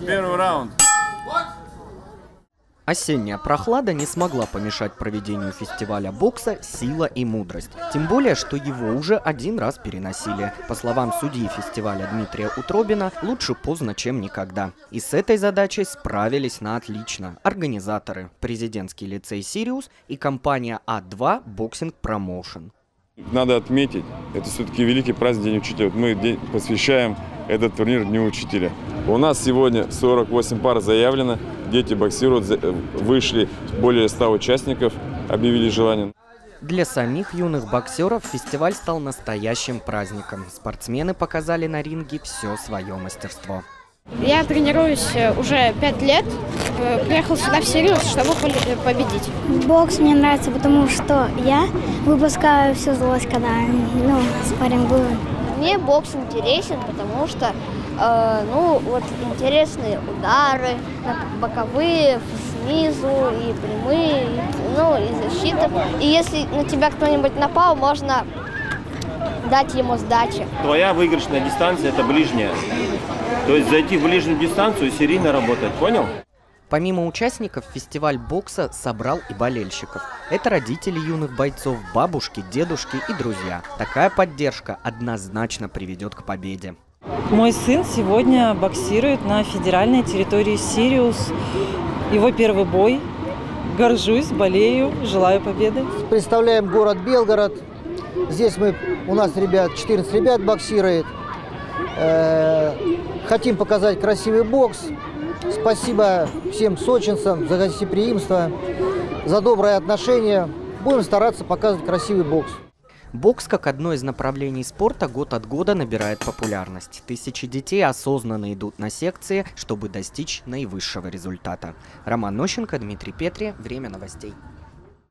первый раунд. Осенняя прохлада не смогла помешать проведению фестиваля бокса «Сила и мудрость». Тем более, что его уже один раз переносили. По словам судьи фестиваля Дмитрия Утробина, лучше поздно, чем никогда. И с этой задачей справились на отлично. Организаторы, президентский лицей «Сириус» и компания А2 «Boxing Promotion». Надо отметить, это все-таки великий праздник День учителя. Мы посвящаем этот турнир Дню учителя. У нас сегодня 48 пар заявлено, дети боксируют, вышли более 100 участников, объявили желание. Для самих юных боксеров фестиваль стал настоящим праздником. Спортсмены показали на ринге все свое мастерство. Я тренируюсь э, уже пять лет. Э, Приехал сюда в Сириус, чтобы э, победить. Бокс мне нравится, потому что я выпускаю всю злость, когда ну, спаррингую. Мне бокс интересен, потому что, э, ну, вот интересные удары, боковые, снизу, и прямые, и, ну, и защита. И если на тебя кто-нибудь напал, можно дать ему сдачи. Твоя выигрышная дистанция – это ближняя. То есть зайти в ближнюю дистанцию и серийно работать, понял? Помимо участников, фестиваль бокса собрал и болельщиков. Это родители юных бойцов, бабушки, дедушки и друзья. Такая поддержка однозначно приведет к победе. Мой сын сегодня боксирует на федеральной территории Сириус. Его первый бой. Горжусь, болею, желаю победы. Представляем город Белгород. Здесь мы, у нас ребят, 14 ребят боксирует. Э, Хотим показать красивый бокс. Спасибо всем сочинцам за гостеприимство, за доброе отношение. Будем стараться показывать красивый бокс. Бокс, как одно из направлений спорта, год от года набирает популярность. Тысячи детей осознанно идут на секции, чтобы достичь наивысшего результата. Роман Нощенко, Дмитрий Петри. Время новостей.